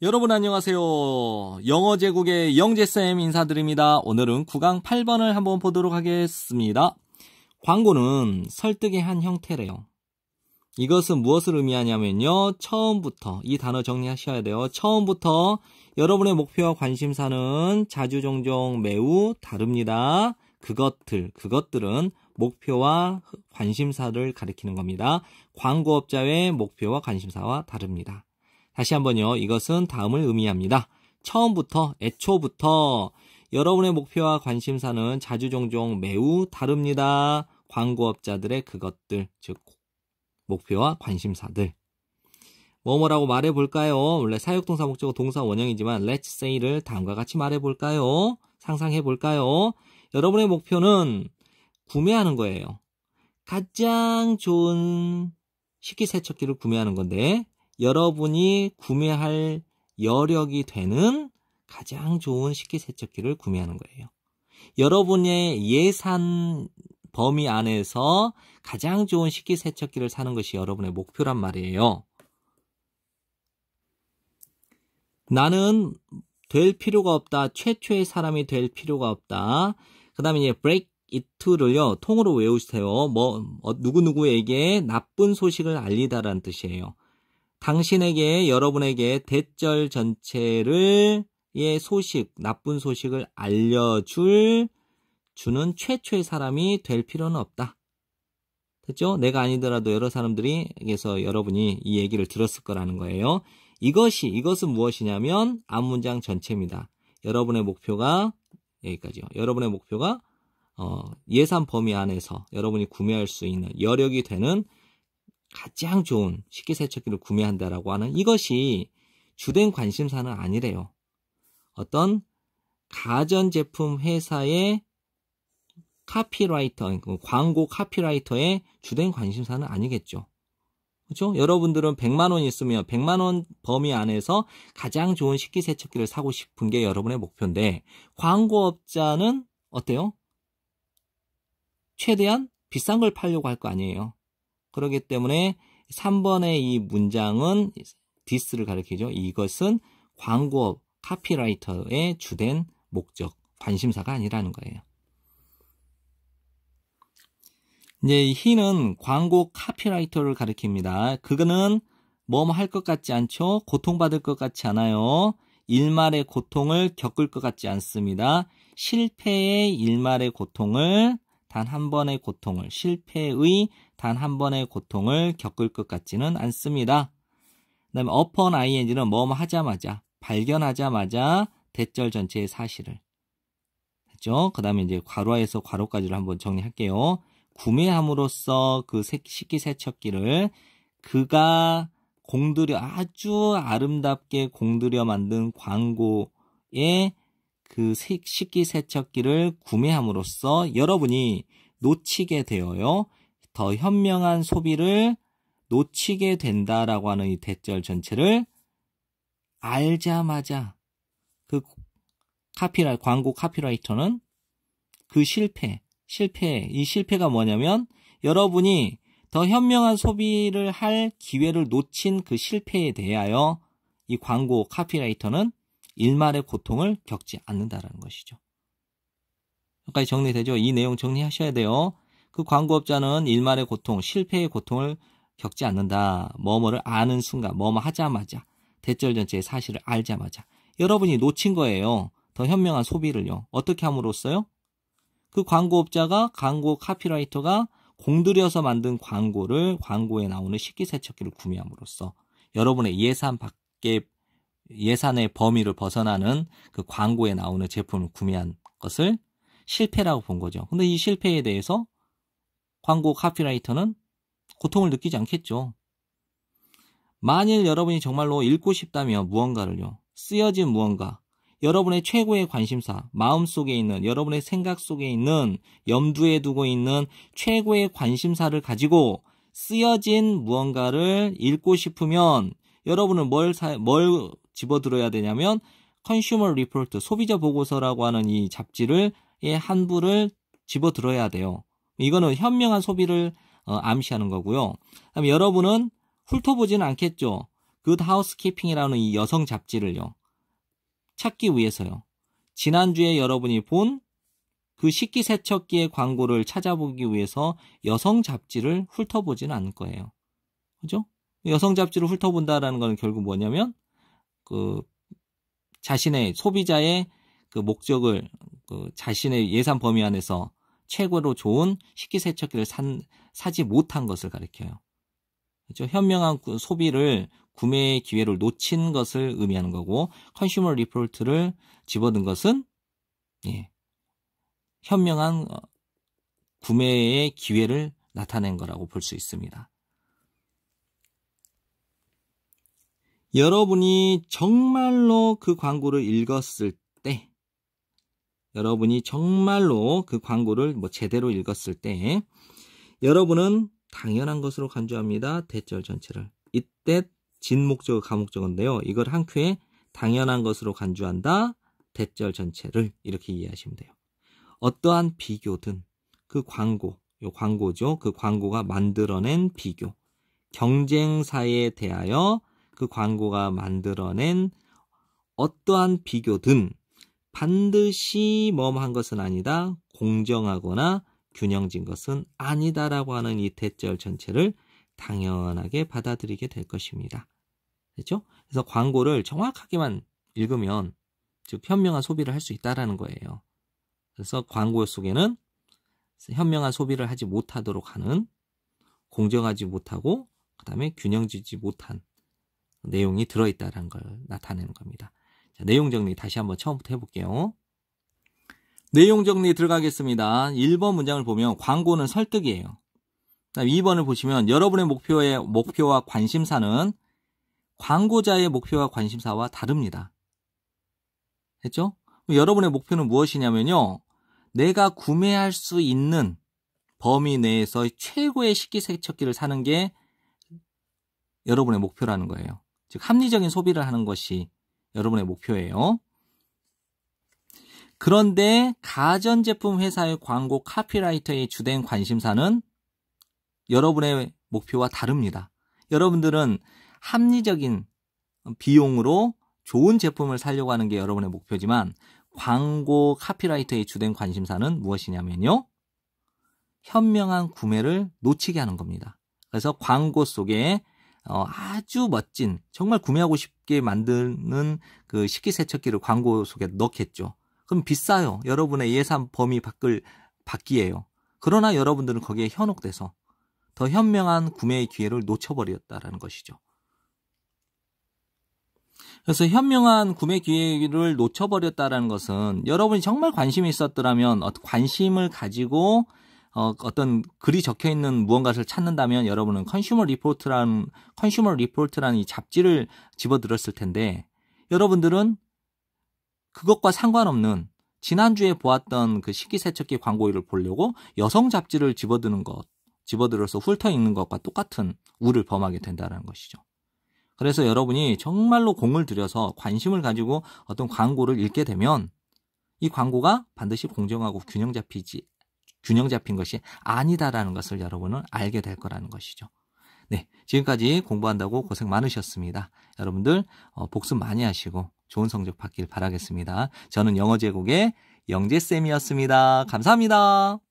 여러분 안녕하세요. 영어 제국의 영재쌤 인사드립니다. 오늘은 9강 8번을 한번 보도록 하겠습니다. 광고는 설득의 한 형태래요. 이것은 무엇을 의미하냐면요. 처음부터 이 단어 정리하셔야 돼요. 처음부터 여러분의 목표와 관심사는 자주 종종 매우 다릅니다. 그것들, 그것들은 목표와 관심사를 가리키는 겁니다. 광고업자의 목표와 관심사와 다릅니다. 다시 한번요. 이것은 다음을 의미합니다. 처음부터, 애초부터 여러분의 목표와 관심사는 자주 종종 매우 다릅니다. 광고업자들의 그것들, 즉 목표와 관심사들. 뭐뭐라고 말해볼까요? 원래 사역동사 목적어 동사 원형이지만 let's say를 다음과 같이 말해볼까요? 상상해볼까요? 여러분의 목표는 구매하는 거예요. 가장 좋은 식기세척기를 구매하는 건데 여러분이 구매할 여력이 되는 가장 좋은 식기세척기를 구매하는 거예요. 여러분의 예산 범위 안에서 가장 좋은 식기세척기를 사는 것이 여러분의 목표란 말이에요. 나는 될 필요가 없다. 최초의 사람이 될 필요가 없다. 그 다음에 이제 break it to를요, 통으로 외우세요. 뭐, 어, 누구누구에게 나쁜 소식을 알리다라는 뜻이에요. 당신에게, 여러분에게 대절 전체를, 의 소식, 나쁜 소식을 알려줄, 주는 최초의 사람이 될 필요는 없다. 됐죠? 내가 아니더라도 여러 사람들이에게서 여러분이 이 얘기를 들었을 거라는 거예요. 이것이, 이것은 무엇이냐면 앞문장 전체입니다. 여러분의 목표가, 여기까지요. 여러분의 목표가, 어, 예산 범위 안에서 여러분이 구매할 수 있는 여력이 되는 가장 좋은 식기세척기를 구매한다라고 하는 이것이 주된 관심사는 아니래요. 어떤 가전제품 회사의 카피라이터, 광고 카피라이터의 주된 관심사는 아니겠죠. 그렇죠? 여러분들은 100만 원 있으면 100만 원 범위 안에서 가장 좋은 식기세척기를 사고 싶은 게 여러분의 목표인데 광고업자는 어때요? 최대한 비싼 걸 팔려고 할 거 아니에요. 그렇기 때문에 3번의 이 문장은 디스를 가리키죠. 이것은 광고 카피라이터의 주된 목적, 관심사가 아니라는 거예요. 이제 희는 광고 카피라이터를 가리킵니다. 그거는 뭐뭐 할 것 같지 않죠? 고통받을 것 같지 않아요. 일말의 고통을 겪을 것 같지 않습니다. 실패의 일말의 고통을 단 한 번의 고통을 실패의 단 한 번의 고통을 겪을 것 같지는 않습니다. 그 다음에 upon ing는 뭐뭐 하자마자 발견하자마자 대절 전체의 사실을 했죠. 그 다음에 이제 괄호에서 괄호까지를 한번 정리할게요. 구매함으로써 그 식기세척기를 그가 공들여 아주 아름답게 공들여 만든 광고의 그 식기세척기를 구매함으로써 여러분이 놓치게 되어요. 더 현명한 소비를 놓치게 된다라고 하는 이 대절 전체를 알자마자 그 카피라 광고 카피라이터는 그 실패 실패, 이 실패가 뭐냐면 여러분이 더 현명한 소비를 할 기회를 놓친 그 실패에 대하여 이 광고 카피라이터는 일말의 고통을 겪지 않는다라는 것이죠. 여기까지 정리되죠? 이 내용 정리하셔야 돼요. 그 광고업자는 일말의 고통, 실패의 고통을 겪지 않는다. 뭐뭐를 아는 순간, 뭐뭐 하자마자, 대절 전체의 사실을 알자마자. 여러분이 놓친 거예요. 더 현명한 소비를요. 어떻게 함으로써요? 그 광고업자가 광고 카피라이터가 공들여서 만든 광고를 광고에 나오는 식기세척기를 구매함으로써 여러분의 예산 밖에 예산의 범위를 벗어나는 그 광고에 나오는 제품을 구매한 것을 실패라고 본 거죠. 근데 이 실패에 대해서 광고 카피라이터는 고통을 느끼지 않겠죠. 만일 여러분이 정말로 읽고 싶다면 무언가를요. 쓰여진 무언가, 여러분의 최고의 관심사, 마음속에 있는, 여러분의 생각 속에 있는, 염두에 두고 있는 최고의 관심사를 가지고 쓰여진 무언가를 읽고 싶으면 여러분은 뭘, 사, 뭘 집어들어야 되냐면 컨슈머 리포트, 소비자 보고서라고 하는 이 잡지를 한 부를 집어들어야 돼요. 이거는 현명한 소비를 어, 암시하는 거고요. 그다음에 여러분은 훑어보지는 않겠죠. Good Housekeeping이라는 이 여성 잡지를요. 찾기 위해서요. 지난주에 여러분이 본 그 식기세척기의 광고를 찾아보기 위해서 여성 잡지를 훑어보지는 않을 거예요. 그죠? 여성 잡지를 훑어본다라는 건 결국 뭐냐면 그 자신의 소비자의 그 목적을 그 자신의 예산 범위 안에서 최고로 좋은 식기세척기를 산, 사지 못한 것을 가리켜요. 그렇죠? 현명한 소비를 구매의 기회를 놓친 것을 의미하는 거고 컨슈머 리포트를 집어든 것은 예, 현명한 어, 구매의 기회를 나타낸 거라고 볼 수 있습니다. 여러분이 정말로 그 광고를 읽었을 때, 여러분이 정말로 그 광고를 뭐 제대로 읽었을 때, 여러분은 당연한 것으로 간주합니다. 대절 전체를. 이때 진목적, 가목적인데요. 이걸 한 큐에 당연한 것으로 간주한다. 대절 전체를 이렇게 이해하시면 돼요. 어떠한 비교든 그 광고, 요 광고죠. 그 광고가 만들어낸 비교. 경쟁사에 대하여 그 광고가 만들어낸 어떠한 비교든 반드시 뭐한 것은 아니다. 공정하거나 균형진 것은 아니다라고 하는 이 대절 전체를 당연하게 받아들이게 될 것입니다. 그렇죠? 그래서 광고를 정확하게만 읽으면 즉 현명한 소비를 할 수 있다라는 거예요. 그래서 광고 속에는 현명한 소비를 하지 못하도록 하는 공정하지 못하고 그다음에 균형지지 못한 내용이 들어있다는 걸 나타내는 겁니다. 자, 내용 정리 다시 한번 처음부터 해볼게요. 내용 정리 들어가겠습니다. 1번 문장을 보면 광고는 설득이에요. 2번을 보시면 여러분의 목표의 목표와 관심사는 광고자의 목표와 관심사와 다릅니다. 했죠? 여러분의 목표는 무엇이냐면요. 내가 구매할 수 있는 범위 내에서 최고의 식기세척기를 사는 게 여러분의 목표라는 거예요. 즉 합리적인 소비를 하는 것이 여러분의 목표예요. 그런데 가전제품 회사의 광고 카피라이터의 주된 관심사는 여러분의 목표와 다릅니다. 여러분들은 합리적인 비용으로 좋은 제품을 살려고 하는 게 여러분의 목표지만 광고 카피라이터의 주된 관심사는 무엇이냐면요. 현명한 구매를 놓치게 하는 겁니다. 그래서 광고 속에 어, 아주 멋진 정말 구매하고 싶게 만드는 그 식기세척기를 광고 속에 넣겠죠. 그럼 비싸요. 여러분의 예산 범위 밖을 받기에요. 그러나 여러분들은 거기에 현혹돼서 더 현명한 구매의 기회를 놓쳐버렸다라는 것이죠. 그래서 현명한 구매 기회를 놓쳐버렸다라는 것은 여러분이 정말 관심이 있었더라면 관심을 가지고 어, 어떤 글이 적혀 있는 무언가를 찾는다면 여러분은 Consumer Report라는 Consumer Report라는 이 잡지를 집어들었을 텐데 여러분들은 그것과 상관없는 지난주에 보았던 그 식기세척기 광고를 보려고 여성 잡지를 집어드는 것, 집어들어서 훑어 읽는 것과 똑같은 우를 범하게 된다는 것이죠. 그래서 여러분이 정말로 공을 들여서 관심을 가지고 어떤 광고를 읽게 되면 이 광고가 반드시 공정하고 균형 잡히지 균형 잡힌 것이 아니다라는 것을 여러분은 알게 될 거라는 것이죠. 네, 지금까지 공부한다고 고생 많으셨습니다. 여러분들 어, 복습 많이 하시고 좋은 성적 받길 바라겠습니다. 저는 영어 제국의 영재쌤이었습니다. 감사합니다.